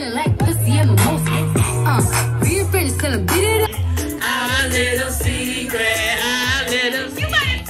smelling like pussy and mimosa. Uh, real French tell her beat it up. Our little secret, our little You better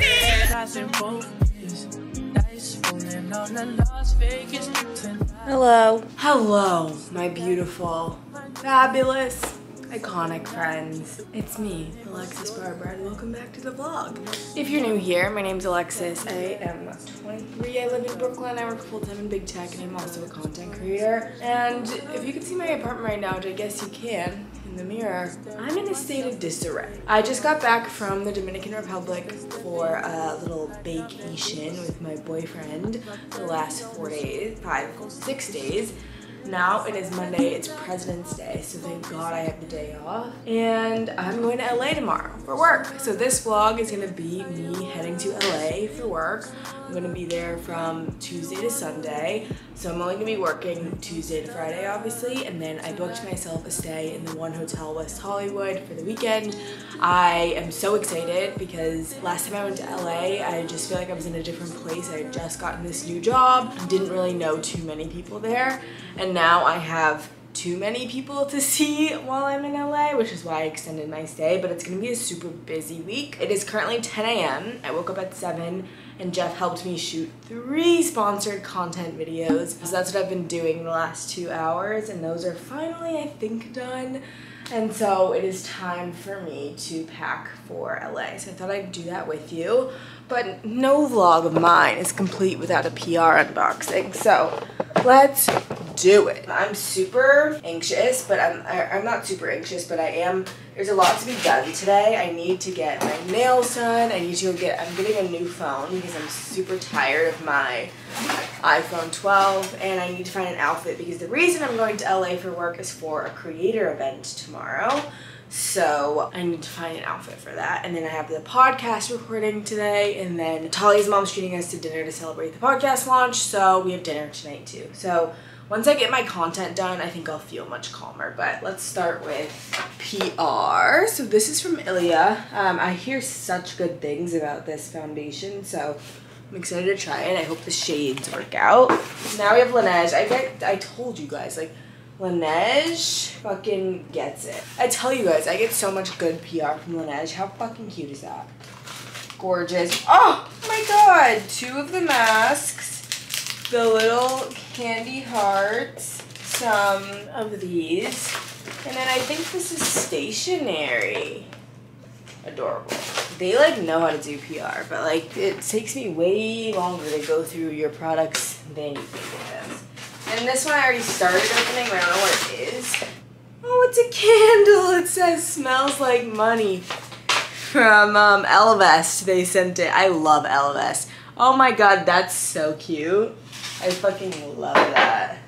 Hello. Hello, my beautiful, fabulous, iconic friends. It's me, Alexis Barber, and welcome back to the vlog. If you're new here, my name's Alexis. I am 23. I live in Brooklyn. I work full-time in big tech, and I'm also a content creator. And if you can see my apartment right now, which I guess you can, in the mirror, I'm in a state of disarray. I just got back from the Dominican Republic for a little vacation with my boyfriend the last four days, five, six days. Now it is Monday, it's President's Day, so thank God I have the day off. And I'm going to LA tomorrow for work. So this vlog is gonna be me heading to LA for work. I'm gonna be there from Tuesday to Sunday. So I'm only gonna be working Tuesday to Friday, obviously, and then I booked myself a stay in the One Hotel West Hollywood for the weekend. I am so excited because last time I went to LA, I just feel like I was in a different place. I had just gotten this new job, didn't really know too many people there, and now I have too many people to see while I'm in LA, which is why I extended my stay, but it's gonna be a super busy week. It is currently 10 a.m. I woke up at 7 and Jeff helped me shoot three sponsored content videos. So that's what I've been doing the last two hours and those are finally, I think, done. And so it is time for me to pack for LA. So I thought I'd do that with you. But no vlog of mine is complete without a PR unboxing. So let's do it. I'm super anxious, but I'm, I, am i am not super anxious, but I am, there's a lot to be done today. I need to get my nails done. I need to go get, I'm getting a new phone because I'm super tired of my iPhone 12 and I need to find an outfit because the reason I'm going to LA for work is for a creator event tomorrow. So I need to find an outfit for that. And then I have the podcast recording today. And then Tali's mom's treating us to dinner to celebrate the podcast launch. So we have dinner tonight too. So once I get my content done, I think I'll feel much calmer. But let's start with PR. So this is from Ilia. Um, I hear such good things about this foundation. So I'm excited to try it. I hope the shades work out. Now we have Laneige. I get, I told you guys, like, Laneige fucking gets it. I tell you guys, I get so much good PR from Laneige. How fucking cute is that? Gorgeous. Oh my god! Two of the masks, the little candy hearts, some of these, and then I think this is stationery. Adorable. They like know how to do PR, but like it takes me way longer to go through your products than you think it does. And this one I already started opening, but I don't know what it is. Oh, it's a candle. It says smells like money. From um, Ellevest, they sent it. I love Ellevest. Oh my god, that's so cute. I fucking love that.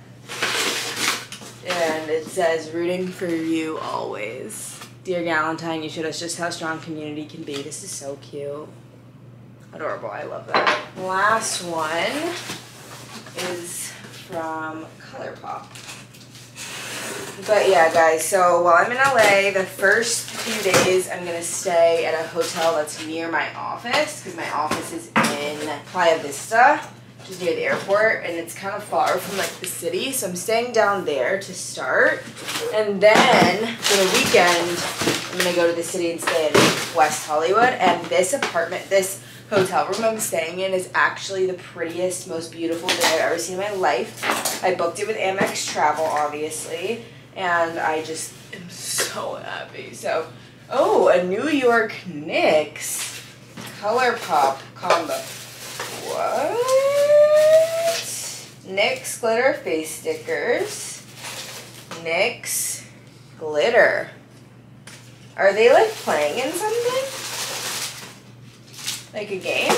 And it says, rooting for you always. Dear Galentine, you showed us just how strong community can be. This is so cute. Adorable, I love that. Last one is from ColourPop. But yeah, guys, so while I'm in LA, the first few days I'm going to stay at a hotel that's near my office because my office is in Playa Vista, which is near the airport, and it's kind of far from like the city. So I'm staying down there to start. And then for the weekend, I'm going to go to the city and stay in West Hollywood. And this apartment, this hotel room I'm staying in is actually the prettiest, most beautiful thing I've ever seen in my life. I booked it with Amex Travel, obviously, and I just am so happy. So, oh, a New York Knicks ColourPop combo. What? NYX glitter face stickers. NYX glitter. Are they like playing in something? Like a game.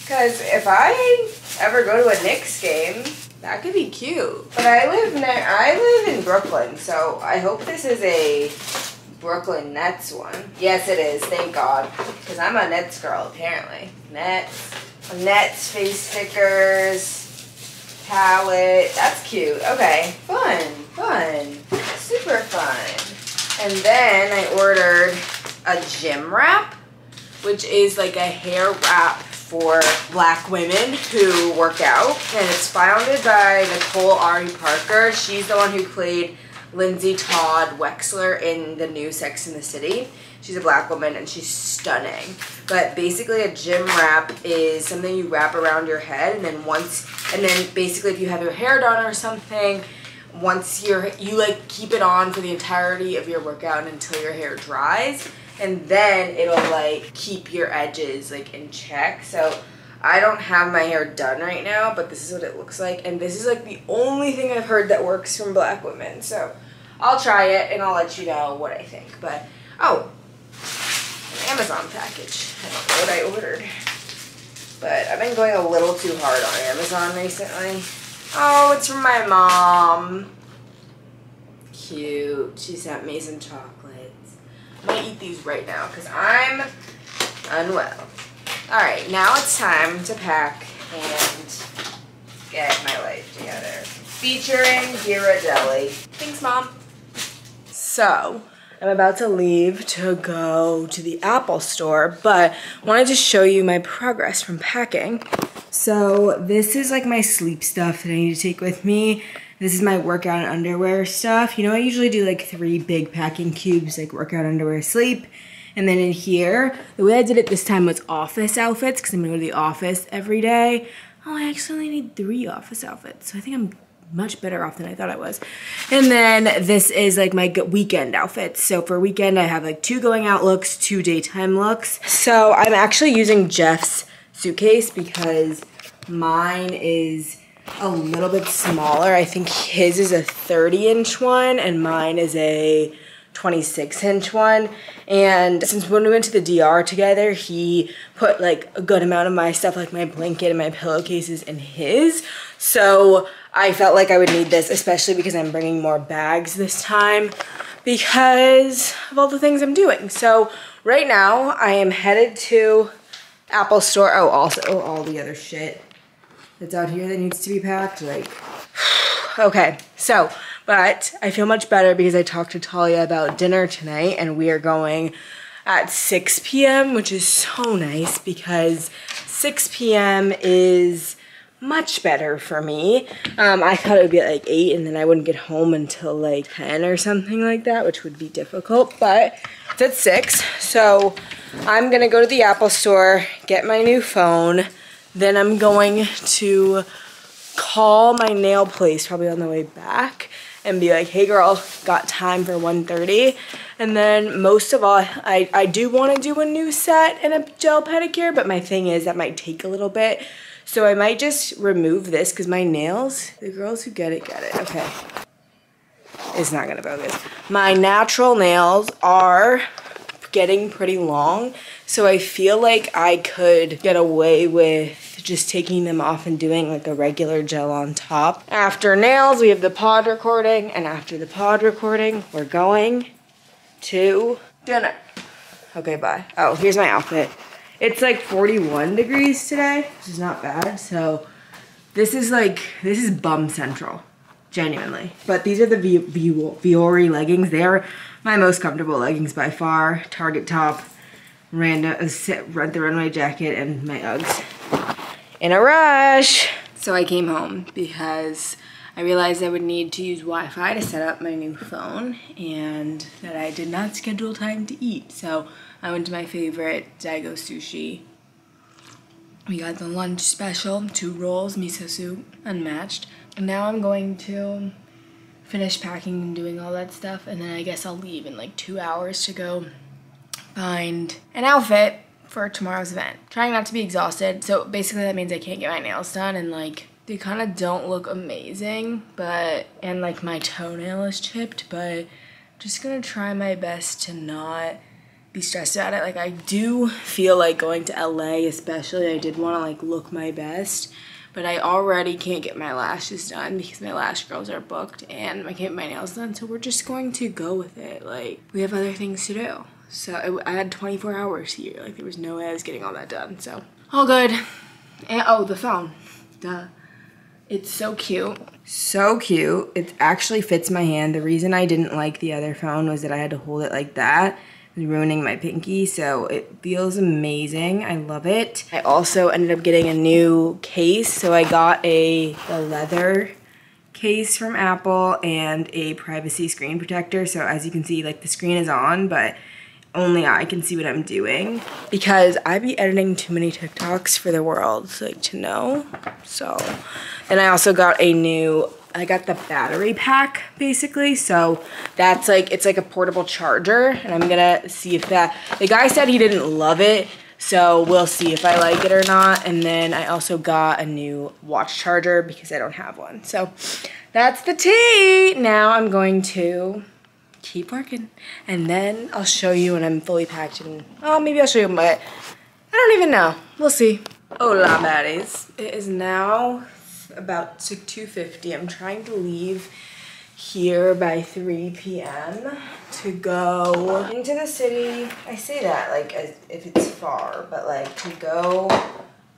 Because if I ever go to a Knicks game, that could be cute. But I live near, I live in Brooklyn, so I hope this is a Brooklyn Nets one. Yes, it is. Thank God. Because I'm a Nets girl, apparently. Nets. Nets face stickers. Palette. That's cute. Okay. Fun. Fun. Super fun. And then I ordered a gym wrap which is like a hair wrap for black women who work out. And it's founded by Nicole Ari Parker. She's the one who played Lindsay Todd Wexler in the new Sex in the City. She's a black woman and she's stunning. But basically a gym wrap is something you wrap around your head and then once, and then basically if you have your hair done or something, once you're, you like keep it on for the entirety of your workout until your hair dries. And then it'll like keep your edges like in check. So I don't have my hair done right now, but this is what it looks like. And this is like the only thing I've heard that works from black women. So I'll try it and I'll let you know what I think. But, oh, an Amazon package. I don't know what I ordered. But I've been going a little too hard on Amazon recently. Oh, it's from my mom. Cute. She sent me some chocolates. I'm gonna eat these right now because I'm unwell. Alright, now it's time to pack and get my life together. Featuring Ghirardelli. Thanks, Mom. So, I'm about to leave to go to the Apple store, but wanted to show you my progress from packing. So this is like my sleep stuff that I need to take with me. This is my workout and underwear stuff. You know, I usually do like three big packing cubes, like workout, underwear, sleep. And then in here, the way I did it this time was office outfits, because I'm gonna the office every day. Oh, I actually only need three office outfits. So I think I'm much better off than I thought I was. And then this is like my weekend outfits. So for weekend, I have like two going out looks, two daytime looks. So I'm actually using Jeff's suitcase because mine is a little bit smaller. I think his is a 30 inch one and mine is a 26 inch one. And since when we went to the DR together, he put like a good amount of my stuff, like my blanket and my pillowcases in his. So I felt like I would need this, especially because I'm bringing more bags this time because of all the things I'm doing. So right now I am headed to Apple store. Oh, also oh, all the other shit that's out here that needs to be packed. Like, okay, so, but I feel much better because I talked to Talia about dinner tonight and we are going at 6 p.m., which is so nice because 6 p.m. is much better for me. Um, I thought it would be like 8 and then I wouldn't get home until like 10 or something like that, which would be difficult, but it's at 6. So I'm gonna go to the Apple store, get my new phone, then I'm going to call my nail place probably on the way back and be like, hey girl, got time for 1.30. And then most of all, I, I do want to do a new set and a gel pedicure, but my thing is that might take a little bit. So I might just remove this because my nails, the girls who get it, get it. Okay. It's not gonna focus. My natural nails are getting pretty long. So I feel like I could get away with just taking them off and doing like a regular gel on top. After nails, we have the pod recording. And after the pod recording, we're going to dinner. Okay, bye. Oh, here's my outfit. It's like 41 degrees today, which is not bad. So this is like, this is bum central, genuinely. But these are the Vuori leggings. They are my most comfortable leggings by far. Target top, random, uh, Rent the Runway jacket, and my Uggs. In a rush. So I came home because I realized I would need to use Wi-Fi to set up my new phone and that I did not schedule time to eat. So I went to my favorite Daigo Sushi. We got the lunch special, two rolls, miso soup, unmatched. And now I'm going to finish packing and doing all that stuff and then I guess I'll leave in like two hours to go find an outfit for tomorrow's event. Trying not to be exhausted. So basically that means I can't get my nails done and like they kind of don't look amazing, but and like my toenail is chipped, but just gonna try my best to not be stressed about it. Like I do feel like going to LA especially, I did want to like look my best, but I already can't get my lashes done because my lash girls are booked and I can't get my nails done. So we're just going to go with it. Like we have other things to do. So it, I had 24 hours here. Like there was no way I was getting all that done. So all good. And oh, the phone. Duh. It's so cute. So cute. It actually fits my hand. The reason I didn't like the other phone was that I had to hold it like that ruining my pinky, so it feels amazing. I love it. I also ended up getting a new case, so I got a the leather case from Apple and a privacy screen protector. So as you can see, like the screen is on, but only I can see what I'm doing because I be editing too many TikToks for the world like to know. So, and I also got a new I got the battery pack basically. So that's like, it's like a portable charger and I'm gonna see if that, the guy said he didn't love it. So we'll see if I like it or not. And then I also got a new watch charger because I don't have one. So that's the tea. Now I'm going to keep working. And then I'll show you when I'm fully packed and, oh, maybe I'll show you, but I don't even know. We'll see. Hola, baddies. It is now about 2.50. I'm trying to leave here by 3 p.m. to go into the city. I say that like as if it's far, but like to go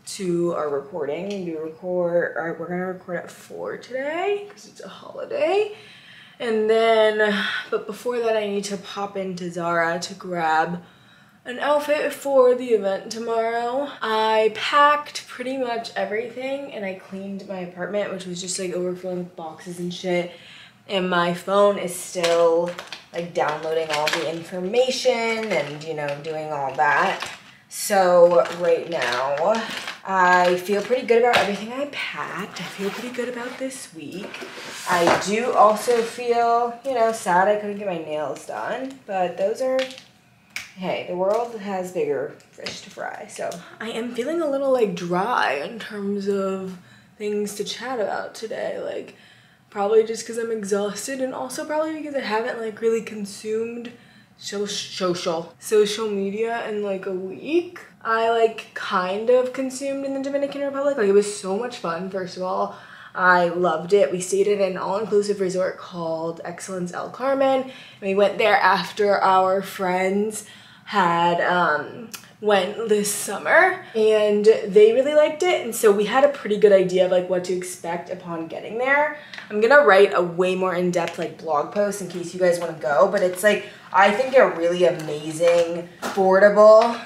to our recording. We record, or we're gonna record at 4 today because it's a holiday. And then, but before that I need to pop into Zara to grab an outfit for the event tomorrow. I packed pretty much everything and I cleaned my apartment, which was just like overflowing with boxes and shit. And my phone is still like downloading all the information and, you know, doing all that. So right now, I feel pretty good about everything I packed. I feel pretty good about this week. I do also feel, you know, sad I couldn't get my nails done, but those are hey, the world has bigger fish to fry. So I am feeling a little like dry in terms of things to chat about today. Like probably just because I'm exhausted and also probably because I haven't like really consumed social social media in like a week. I like kind of consumed in the Dominican Republic. Like it was so much fun, first of all. I loved it. We stayed at an all-inclusive resort called Excellence El Carmen. We went there after our friends had um, went this summer and they really liked it and so we had a pretty good idea of like what to expect upon getting there. I'm gonna write a way more in-depth like blog post in case you guys want to go but it's like I think a really amazing affordable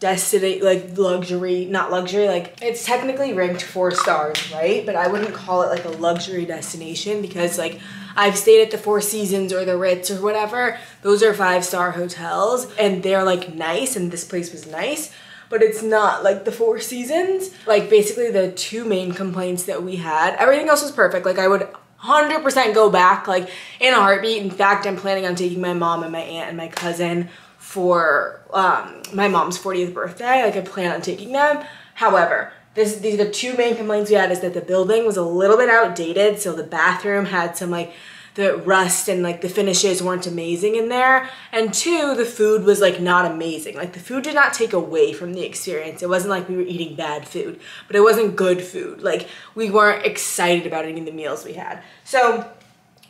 destination like luxury not luxury like it's technically ranked four stars right but I wouldn't call it like a luxury destination because like I've stayed at the Four Seasons or the Ritz or whatever. Those are five star hotels and they're like nice and this place was nice but it's not like the Four Seasons. Like basically the two main complaints that we had, everything else was perfect. Like I would 100% go back like in a heartbeat. In fact, I'm planning on taking my mom and my aunt and my cousin for um, my mom's 40th birthday. Like I plan on taking them. However, this, these are the two main complaints we had is that the building was a little bit outdated. So the bathroom had some like the rust and like the finishes weren't amazing in there. And two, the food was like not amazing. Like the food did not take away from the experience. It wasn't like we were eating bad food, but it wasn't good food. Like we weren't excited about eating the meals we had. So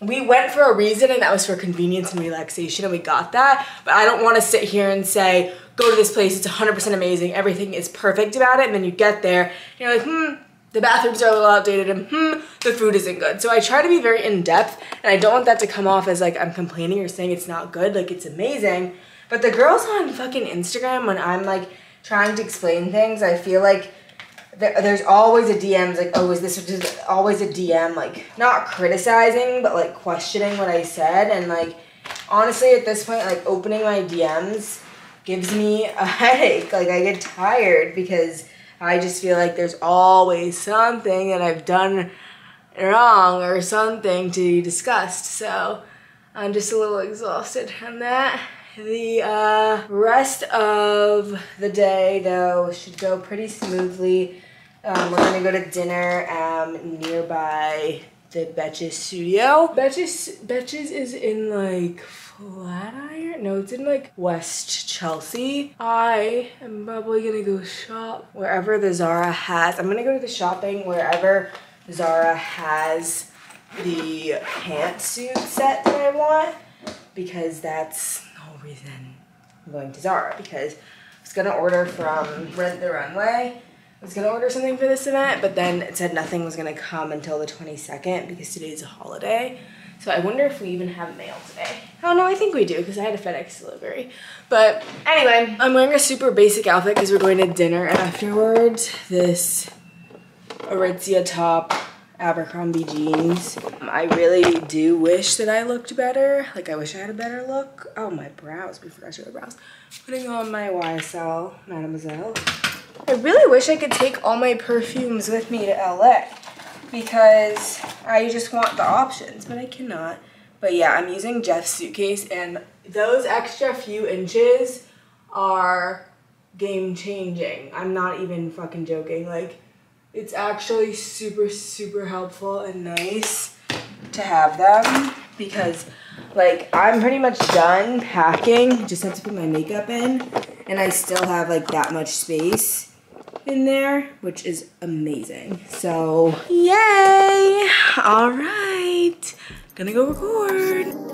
we went for a reason and that was for convenience and relaxation and we got that. But I don't want to sit here and say, go to this place, it's 100% amazing, everything is perfect about it, and then you get there, you're like, hmm, the bathrooms are a little outdated, and hmm, the food isn't good. So I try to be very in-depth, and I don't want that to come off as like I'm complaining or saying it's not good, like it's amazing. But the girls on fucking Instagram, when I'm like trying to explain things, I feel like there's always a DM's like, oh, is this just always a DM, like not criticizing, but like questioning what I said. And like, honestly, at this point, like opening my DMs gives me a headache. Like I get tired because I just feel like there's always something that I've done wrong or something to be discussed. So I'm just a little exhausted from that. The uh, rest of the day, though, should go pretty smoothly. Um, we're gonna go to dinner um, nearby the Betches studio. Betches, Betches is in like Flatiron? No, it's in like West Chelsea. I am probably gonna go shop wherever the Zara has. I'm gonna go to the shopping wherever Zara has the pantsuit set that I want because that's the whole reason I'm going to Zara because I was gonna order from Rent the Runway. I was gonna order something for this event, but then it said nothing was gonna come until the 22nd because today's a holiday. So I wonder if we even have mail today. Oh no, I think we do because I had a FedEx delivery. But anyway, I'm wearing a super basic outfit because we're going to dinner afterwards. This Aritzia top, Abercrombie jeans. Um, I really do wish that I looked better. Like I wish I had a better look. Oh, my brows. We forgot to show the brows. Putting on my YSL Mademoiselle. I really wish I could take all my perfumes with me to LA because I just want the options, but I cannot. But yeah, I'm using Jeff's suitcase and those extra few inches are game changing. I'm not even fucking joking. Like, it's actually super, super helpful and nice to have them because like I'm pretty much done packing. Just have to put my makeup in and I still have like that much space in there, which is amazing. So, yay! All right, gonna go record.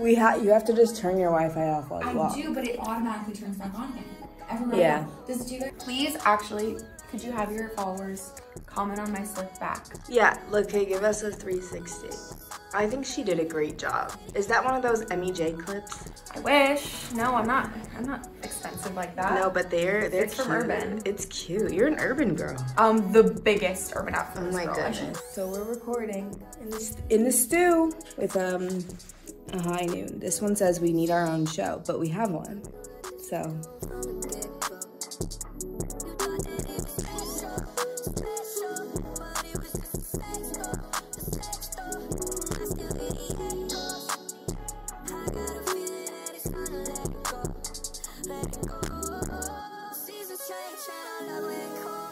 We have you have to just turn your Wi-Fi off while you I walk. do, but it automatically turns back on again. Everyone Yeah. Does it do that? Please, actually, could you have your followers comment on my slick back? Yeah, look, hey, give us a 360. I think she did a great job. Is that one of those Emi Jay clips? I wish. No, I'm not. I'm not expensive like that. No, but they're they're It's from cute. Urban. It's cute. You're an urban girl. Um, the biggest Urban outfit. Oh my girl. Goodness. So we're recording in the, st- in the stew with um a high noon. This one says we need our own show, but we have one. So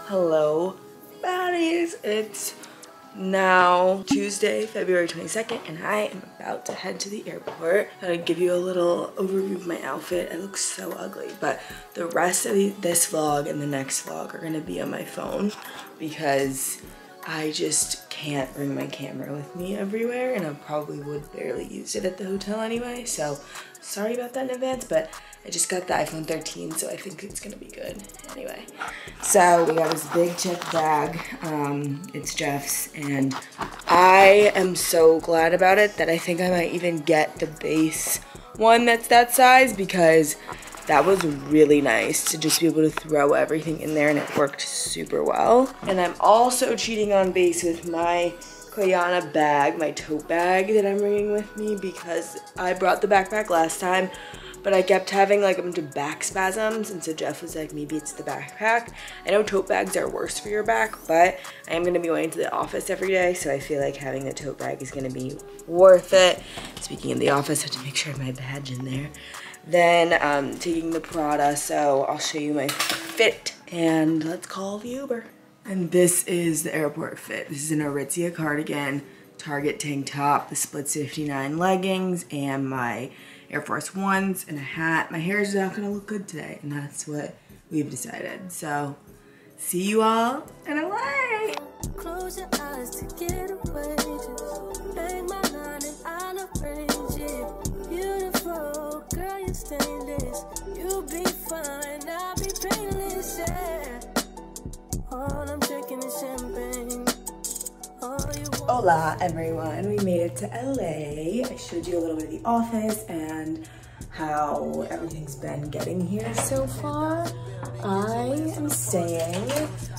hello, baddies. It's now Tuesday, February 22nd, and I am about to head to the airport. I'll give you a little overview of my outfit. I look so ugly, but the rest of the, this vlog and the next vlog are gonna be on my phone because I just can't bring my camera with me everywhere and I probably would barely use it at the hotel anyway. So sorry about that in advance, but I just got the iPhone 13, so I think it's gonna be good anyway. So we got this big check bag. Um, it's Jeff's, and I am so glad about it that I think I might even get the Béis one that's that size because that was really nice to just be able to throw everything in there and it worked super well. And I'm also cheating on Béis with my Koyana bag, my tote bag that I'm bringing with me because I brought the backpack last time, but I kept having like a bunch of back spasms and so Jeff was like, maybe it's the backpack. I know tote bags are worse for your back, but I am gonna be going to the office every day, so I feel like having a tote bag is gonna be worth it. Speaking of the office, I have to make sure I have my badge in there. Then um, taking the Prada, so I'll show you my fit and let's call the Uber. And this is the airport fit. This is an Aritzia cardigan, Target tank top, the Splits 59 leggings, and my Air Force Ones and a hat. My hair is not gonna look good today, and that's what we've decided. So, see you all in LA. Close your eyes to get away. Hola everyone, we made it to LA. I showed you a little bit of the office and how everything's been getting here so far. I am staying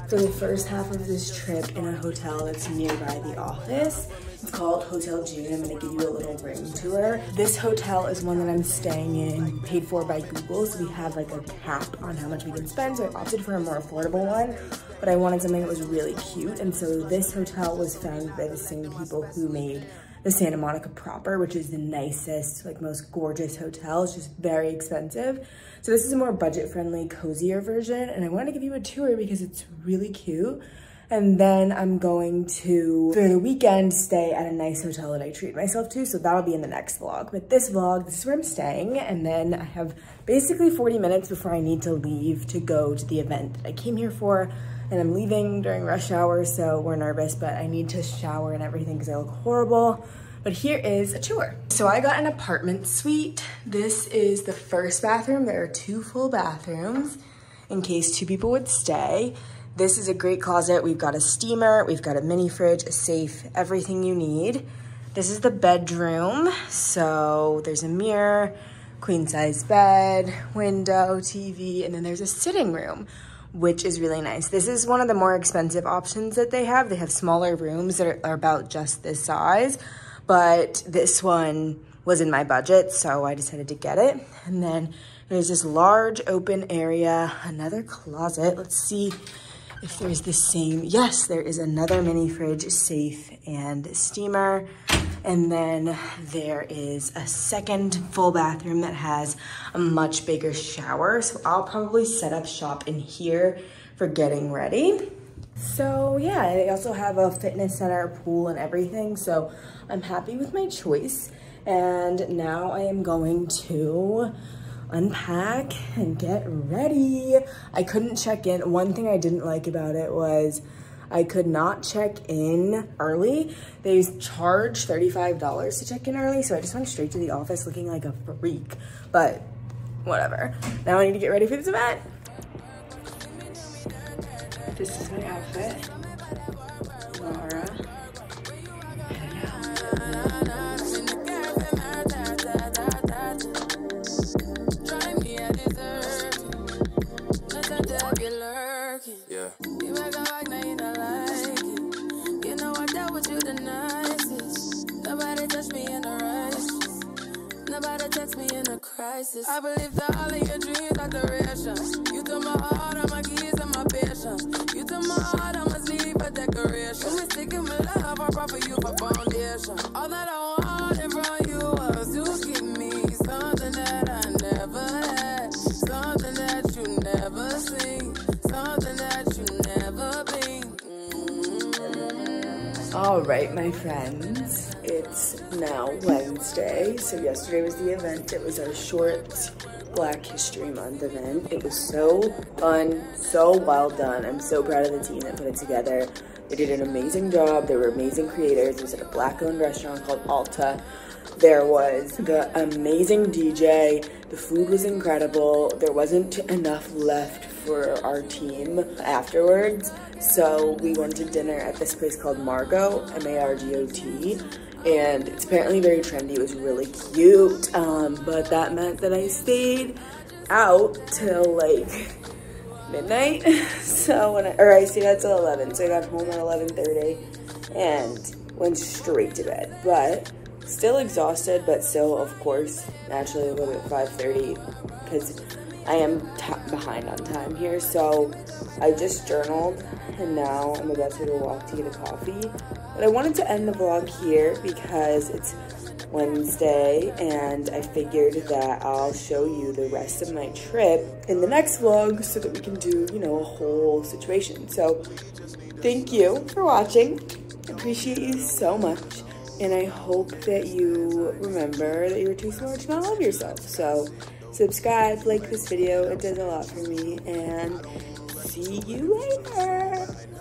for the first half of this trip in a hotel that's nearby the office. It's called Hotel June. I'm gonna give you a little room tour. This hotel is one that I'm staying in, paid for by Google, so we have like a cap on how much we can spend, so I opted for a more affordable one but I wanted something that was really cute. And so this hotel was founded by the same people who made the Santa Monica proper, which is the nicest, like most gorgeous hotel. It's just very expensive. So this is a more budget-friendly, cozier version. And I wanted to give you a tour because it's really cute. And then I'm going to, for the weekend, stay at a nice hotel that I treat myself to. So that'll be in the next vlog. But this vlog, this is where I'm staying. And then I have basically 40 minutes before I need to leave to go to the event that I came here for. and I'm leaving during rush hour, so we're nervous, but I need to shower and everything because I look horrible. But here is a tour. So I got an apartment suite. This is the first bathroom. There are two full bathrooms in case two people would stay. This is a great closet. We've got a steamer, we've got a mini fridge, a safe, everything you need. This is the bedroom. So there's a mirror, queen size bed, window, TV, and then there's a sitting room, which is really nice. This is one of the more expensive options that they have. They have smaller rooms that are, are about just this size, but this one was in my budget, so I decided to get it. And then there's this large open area, another closet. Let's see if there's the same. Yes, there is another mini fridge, safe, and steamer. And then there is a second full bathroom that has a much bigger shower. So I'll probably set up shop in here for getting ready. So yeah, they also have a fitness center, pool, and everything. So I'm happy with my choice. And now I am going to unpack and get ready. I couldn't check in. One thing I didn't like about it was I could not check in early. They charge $35 to check in early, so I just went straight to the office looking like a freak, but whatever. Now I need to get ready for this event. This is my outfit. Yeah. You make a like, now you don't like it. You know I dealt with you the nicest. Nobody touched me in a rush. Nobody text me in a crisis. I believe that all of your dreams are durations. You took my heart, all my keys, and my patience. You took my heart, I must leave a decoration. You mistaken my love, I brought for you for foundation. All right, my friends, it's now Wednesday. So yesterday was the event. It was our short Black History Month event. It was so fun, so well done. I'm so proud of the team that put it together. They did an amazing job. They were amazing creators. It was at a black-owned restaurant called Alta. There was the amazing DJ. The food was incredible. There wasn't enough left for our team afterwards. So we went to dinner at this place called Margot, M-A-R-G-O-T. And it's apparently very trendy. It was really cute. Um, but that meant that I stayed out till like midnight. So when I, or I stayed out till 11. So I got home at 11.30 and went straight to bed. But still exhausted, but still, of course, naturally a little bit 5.30 because I am behind on time here. So I just journaled and now I'm about to go walk to get a coffee. But I wanted to end the vlog here because it's Wednesday and I figured that I'll show you the rest of my trip in the next vlog so that we can do, you know, a whole situation. So thank you for watching. I appreciate you so much. And I hope that you remember that you're too smart to not love yourself. So subscribe, like this video. It does a lot for me. And see you later.